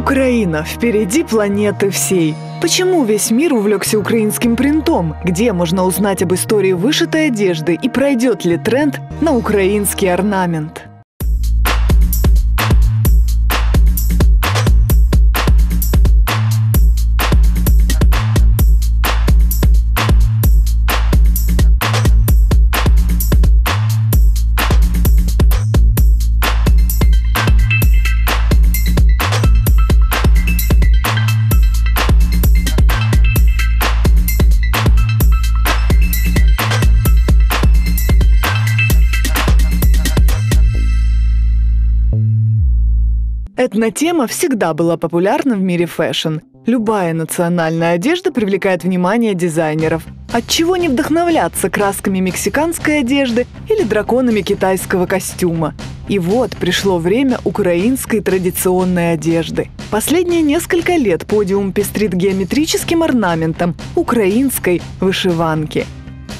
Украина впереди планеты всей. Почему весь мир увлекся украинским принтом? Где можно узнать об истории вышитой одежды и пройдет ли тренд на украинский орнамент? Этнотема всегда была популярна в мире fashion. Любая национальная одежда привлекает внимание дизайнеров. От чего не вдохновляться красками мексиканской одежды или драконами китайского костюма? И вот пришло время украинской традиционной одежды. Последние несколько лет подиум пестрит геометрическим орнаментом украинской вышиванки.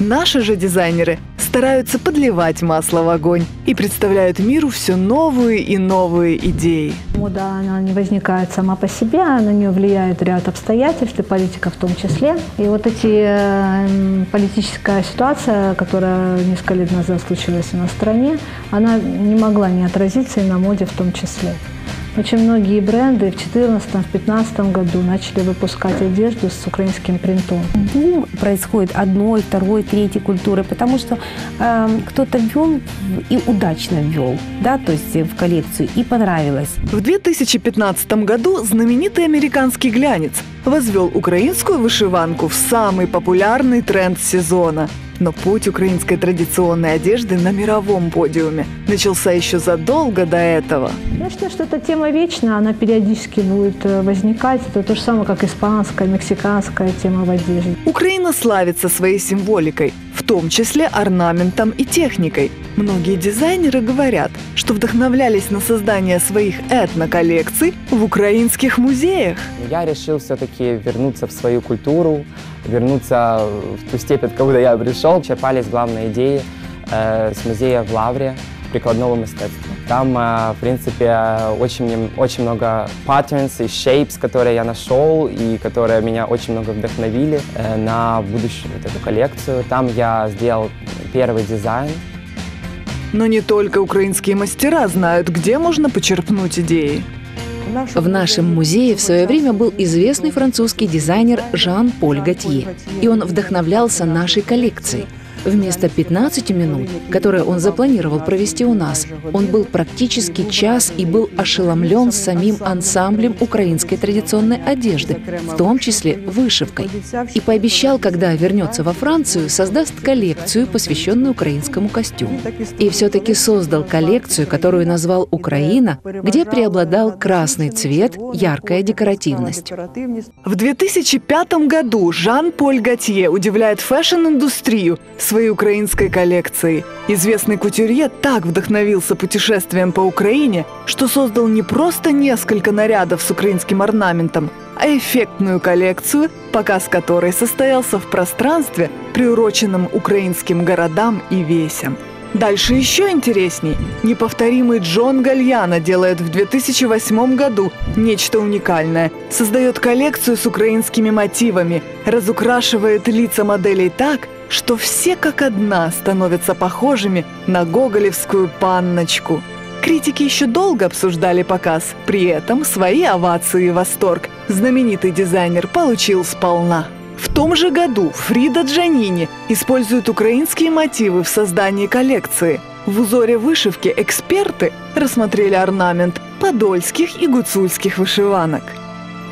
Наши же дизайнеры стараются подливать масло в огонь и представляют миру все новые и новые идеи. Мода, она не возникает сама по себе, на нее влияет ряд обстоятельств, и политика в том числе. И вот эти э, политическая ситуация, которая несколько лет назад случилась у нас в стране, она не могла не отразиться и на моде в том числе. Очень многие бренды в 2014-2015 году начали выпускать одежду с украинским принтом. Бум происходит одной, второй, третьей культуры, потому что э, кто-то ввел и удачно ввел, да, то есть в коллекцию, и понравилось. В 2015 году знаменитый американский глянец возвел украинскую вышиванку в самый популярный тренд сезона – но путь украинской традиционной одежды на мировом подиуме начался еще задолго до этого. Я считаю, что эта тема вечная, она периодически будет э, возникать. Это то же самое, как испанская, мексиканская тема в одежде. Украина славится своей символикой, в том числе орнаментом и техникой. Многие дизайнеры говорят, что вдохновлялись на создание своих этноколлекций в украинских музеях. Я решил все-таки вернуться в свою культуру, вернуться в ту степень, откуда я пришел. Черпались главные идеи э, с музея в Лавре прикладного мастерства. Там, э, в принципе, очень, очень много patterns и shapes, которые я нашел и которые меня очень много вдохновили э, на будущую вот эту коллекцию. Там я сделал первый дизайн. Но не только украинские мастера знают, где можно почерпнуть идеи. В нашем музее в свое время был известный французский дизайнер Жан-Поль Готье, и он вдохновлялся нашей коллекцией – Вместо 15 минут, которые он запланировал провести у нас, он был практически час и был ошеломлен самим ансамблем украинской традиционной одежды, в том числе вышивкой. И пообещал, когда вернется во Францию, создаст коллекцию, посвященную украинскому костюму. И все-таки создал коллекцию, которую назвал «Украина», где преобладал красный цвет, яркая декоративность. В 2005 году Жан-Поль Готье удивляет fashion-индустрию своей украинской коллекцией. Известный кутюрье так вдохновился путешествием по Украине, что создал не просто несколько нарядов с украинским орнаментом, а эффектную коллекцию, показ которой состоялся в пространстве, приуроченном украинским городам и весям. Дальше еще интересней. Неповторимый Джон Гальяна делает в 2008 году нечто уникальное. Создает коллекцию с украинскими мотивами, разукрашивает лица моделей так, что все как одна становятся похожими на гоголевскую панночку. Критики еще долго обсуждали показ, при этом свои овации и восторг знаменитый дизайнер получил сполна. В том же году Фрида Джанини использует украинские мотивы в создании коллекции. В узоре вышивки эксперты рассмотрели орнамент подольских и гуцульских вышиванок.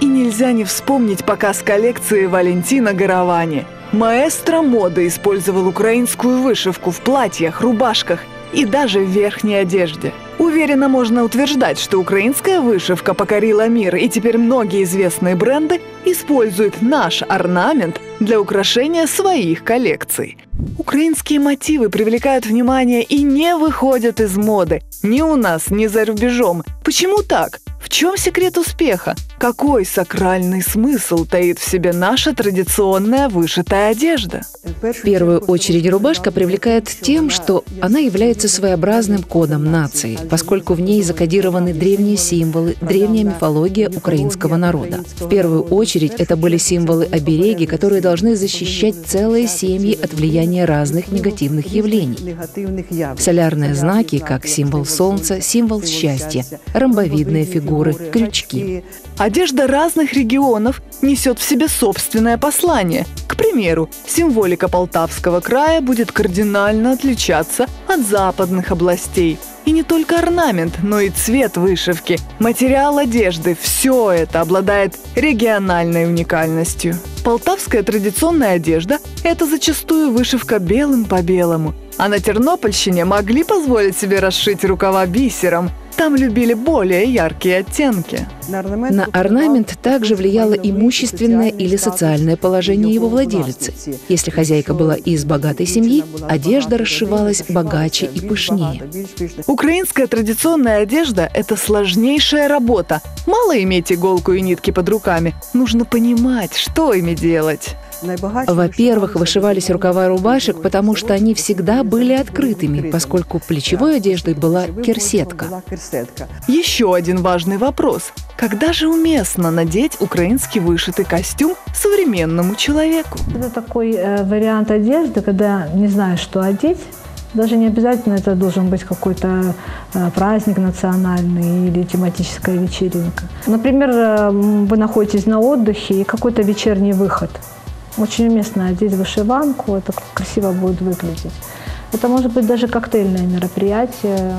И нельзя не вспомнить показ коллекции Валентина Гаравани – Маэстро моды использовал украинскую вышивку в платьях, рубашках и даже в верхней одежде. Уверенно можно утверждать, что украинская вышивка покорила мир, и теперь многие известные бренды используют наш орнамент для украшения своих коллекций. Украинские мотивы привлекают внимание и не выходят из моды. Ни у нас, ни за рубежом. Почему так? В чем секрет успеха? Какой сакральный смысл таит в себе наша традиционная вышитая одежда? В первую очередь рубашка привлекает тем, что она является своеобразным кодом нации, поскольку в ней закодированы древние символы, древняя мифология украинского народа. В первую очередь это были символы-обереги, которые должны защищать целые семьи от влияния разных негативных явлений. Солярные знаки, как символ солнца, символ счастья, ромбовидные фигуры, крючки. Одежда разных регионов несет в себе собственное послание. К примеру, символика Полтавского края будет кардинально отличаться от западных областей. И не только орнамент, но и цвет вышивки, материал одежды – все это обладает региональной уникальностью. Полтавская традиционная одежда – это зачастую вышивка белым по белому. А на Тернопольщине могли позволить себе расшить рукава бисером – там любили более яркие оттенки. На орнамент также влияло имущественное или социальное положение его владелицы. Если хозяйка была из богатой семьи, одежда расшивалась богаче и пышнее. Украинская традиционная одежда – это сложнейшая работа. Мало иметь иголку и нитки под руками. Нужно понимать, что ими делать. Во-первых, вышивались рукава рубашек, потому что они всегда были открытыми, поскольку плечевой одеждой была керсетка. Еще один важный вопрос. Когда же уместно надеть украинский вышитый костюм современному человеку? Это такой э, вариант одежды, когда не знаешь, что одеть, даже не обязательно это должен быть какой-то э, праздник национальный или тематическая вечеринка. Например, э, вы находитесь на отдыхе и какой-то вечерний выход – очень уместно одеть вышиванку, это красиво будет выглядеть. Это может быть даже коктейльное мероприятие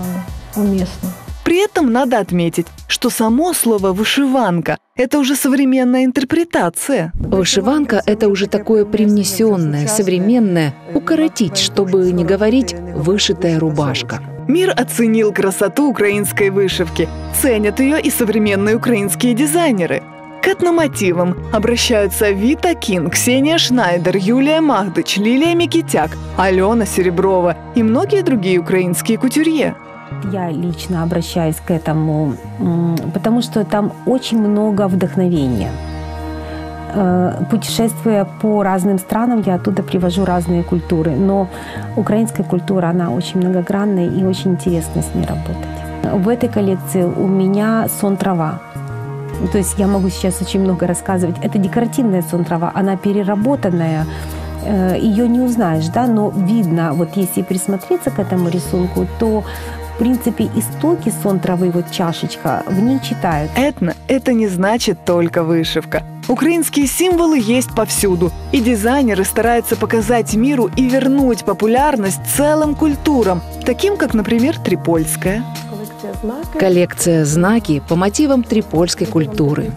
уместно. При этом надо отметить, что само слово «вышиванка» – это уже современная интерпретация. Вышиванка – это уже такое привнесенное, современное, укоротить, чтобы не говорить «вышитая рубашка». Мир оценил красоту украинской вышивки, ценят ее и современные украинские дизайнеры – к этномотивам обращаются Вита Кин, Ксения Шнайдер, Юлия Магдыч, Лилия Микитяк, Алена Сереброва и многие другие украинские кутюрье. Я лично обращаюсь к этому, потому что там очень много вдохновения. Э, путешествуя по разным странам, я оттуда привожу разные культуры. Но украинская культура, она очень многогранная и очень интересно с ней работать. В этой коллекции у меня сон трава. То есть я могу сейчас очень много рассказывать. Это декоративная сон трава, она переработанная, э, ее не узнаешь, да, но видно, вот если присмотреться к этому рисунку, то в принципе, истоки сон травы, вот чашечка, в ней читают. Этно – это не значит только вышивка. Украинские символы есть повсюду, и дизайнеры стараются показать миру и вернуть популярность целым культурам, таким как, например, Трипольская. Коллекция «Знаки» по мотивам трипольской культуры.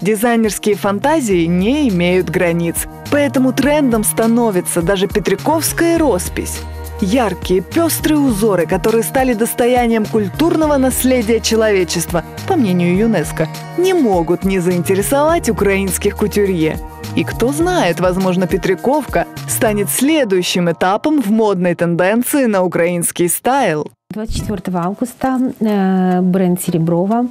Дизайнерские фантазии не имеют границ, поэтому трендом становится даже петриковская роспись. Яркие, пестрые узоры, которые стали достоянием культурного наследия человечества, по мнению ЮНЕСКО, не могут не заинтересовать украинских кутюрье. И кто знает, возможно, Петриковка станет следующим этапом в модной тенденции на украинский стайл. 24 августа э, бренд Сереброва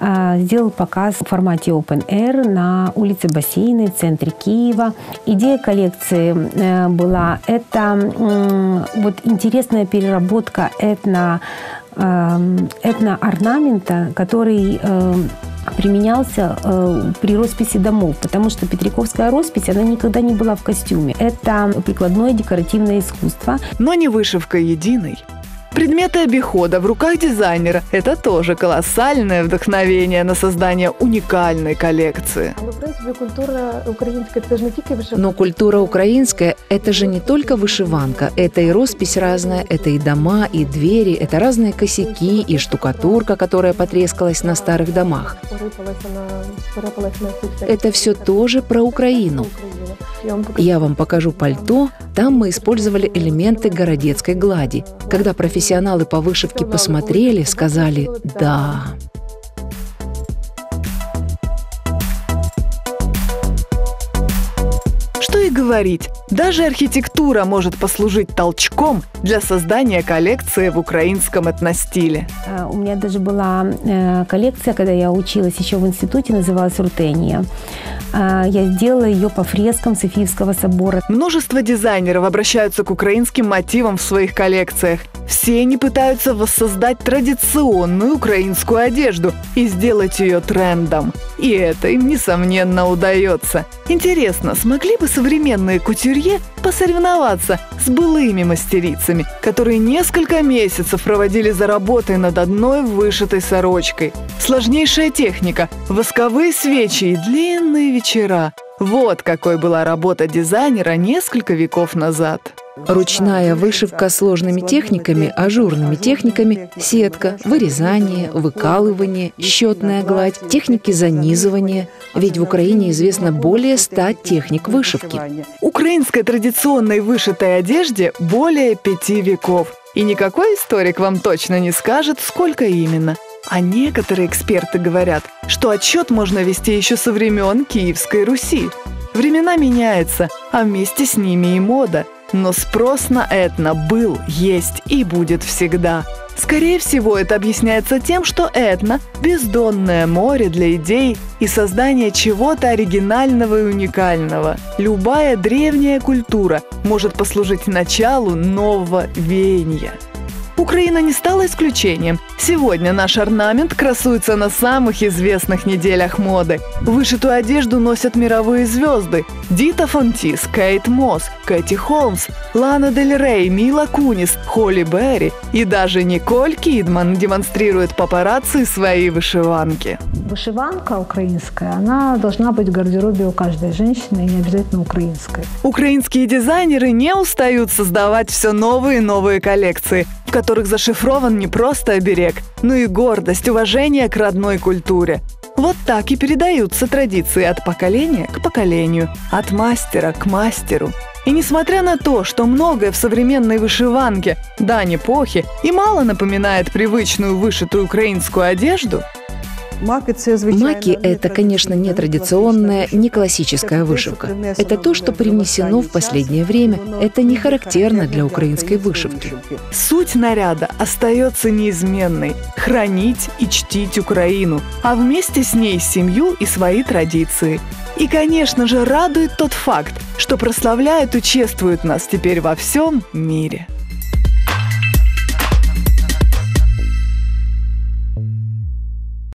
э, сделал показ в формате Open Air на улице Бассейной в центре Киева. Идея коллекции э, была это вот интересная переработка этно, этно-орнамента, который применялся э, при росписи домов, потому что Петриковская роспись, она никогда не была в костюме. Это прикладное декоративное искусство. Но не вышивка единой. Предметы обихода в руках дизайнера – это тоже колоссальное вдохновение на создание уникальной коллекции. Но культура украинская – это же не только вышиванка, это и роспись разная, это и дома, и двери, это разные косяки, и штукатурка, которая потрескалась на старых домах. Это все тоже про Украину. Я вам покажу пальто. Там мы использовали элементы городецкой глади. Когда профессионалы по вышивке посмотрели, сказали «да». Говорить, даже архитектура может послужить толчком для создания коллекции в украинском этностиле. Э, у меня даже была э, коллекция, когда я училась еще в институте, называлась «Рутения». Э, я сделала ее по фрескам Софийского собора. Множество дизайнеров обращаются к украинским мотивам в своих коллекциях. Все они пытаются воссоздать традиционную украинскую одежду и сделать ее трендом. И это им, несомненно, удается. Интересно, смогли бы современные кутюрье посоревноваться с былыми мастерицами, которые несколько месяцев проводили за работой над одной вышитой сорочкой? Сложнейшая техника, восковые свечи и длинные вечера. Вот какой была работа дизайнера несколько веков назад. Ручная вышивка сложными техниками, ажурными техниками, сетка, вырезание, выкалывание, счетная гладь, техники занизывания. Ведь в Украине известно более ста техник вышивки. Украинской традиционной вышитой одежде более пяти веков. И никакой историк вам точно не скажет, сколько именно. А некоторые эксперты говорят, что отчет можно вести еще со времен Киевской Руси. Времена меняются, а вместе с ними и мода – но спрос на этно был, есть и будет всегда. Скорее всего, это объясняется тем, что этно – бездонное море для идей и создания чего-то оригинального и уникального. Любая древняя культура может послужить началу нового веяния. Украина не стала исключением. Сегодня наш орнамент красуется на самых известных неделях моды. Вышитую одежду носят мировые звезды. Дита Фонтис, Кейт Мосс, Кэти Холмс, Лана Дель Рей, Мила Кунис, Холли Берри и даже Николь Кидман демонстрирует папарацци свои вышиванки. Вышиванка украинская, она должна быть в гардеробе у каждой женщины и не обязательно украинской. Украинские дизайнеры не устают создавать все новые и новые коллекции – в которых зашифрован не просто оберег, но и гордость, уважение к родной культуре. Вот так и передаются традиции от поколения к поколению, от мастера к мастеру. И несмотря на то, что многое в современной вышиванке дань эпохи и мало напоминает привычную вышитую украинскую одежду, Маки – это, конечно, не традиционная, не классическая вышивка. Это то, что привнесено в последнее время. Это не характерно для украинской вышивки. Суть наряда остается неизменной – хранить и чтить Украину, а вместе с ней семью и свои традиции. И, конечно же, радует тот факт, что прославляют и чествуют нас теперь во всем мире.